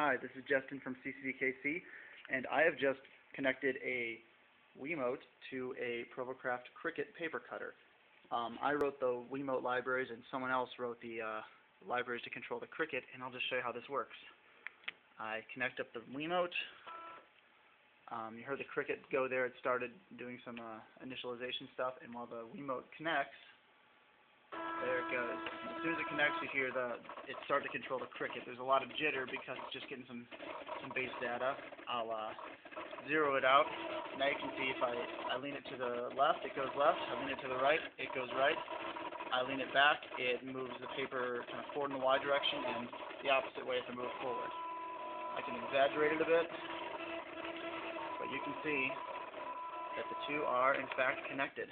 Hi, this is Jestin from CCDKC, and I have just connected a Wiimote to a Provocraft Cricut paper cutter. Um, I wrote the Wiimote libraries, and someone else wrote the uh, libraries to control the Cricut, and I'll just show you how this works. I connect up the Wiimote. Um, you heard the Cricut go there. It started doing some uh, initialization stuff, and while the Wiimote connects, goes. As soon as it connects, you hear the it start to control the Cricut. There's a lot of jitter because it's just getting some some base data. I'll uh, zero it out. Now you can see if I I lean it to the left, it goes left. I lean it to the right, it goes right. I lean it back, it moves the paper kind of forward in the Y direction, and the opposite way if I move forward. I can exaggerate it a bit, but you can see that the two are in fact connected.